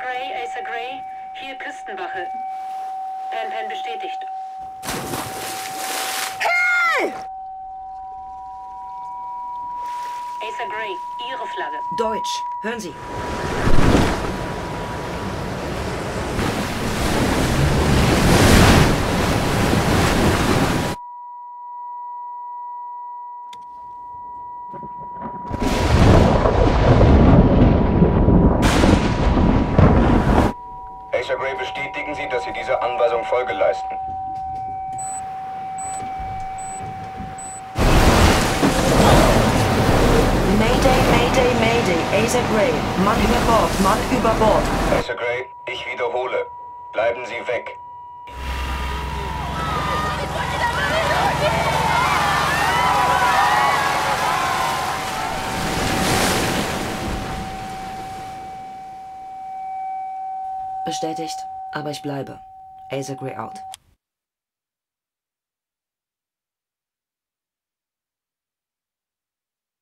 Gray, Acer Gray. Hier Küstenwache. Pan Pan bestätigt. Hey! Acer Gray, Ihre Flagge. Deutsch. Hören Sie. Acer Gray, bestätigen Sie, dass Sie dieser Anweisung Folge leisten. Mayday, Mayday, Mayday. Acer Gray. Mann über Bord, Mann über Bord. Acer Gray, ich wiederhole. Bleiben Sie weg. Bestätigt. Aber ich bleibe. Acer Gray out.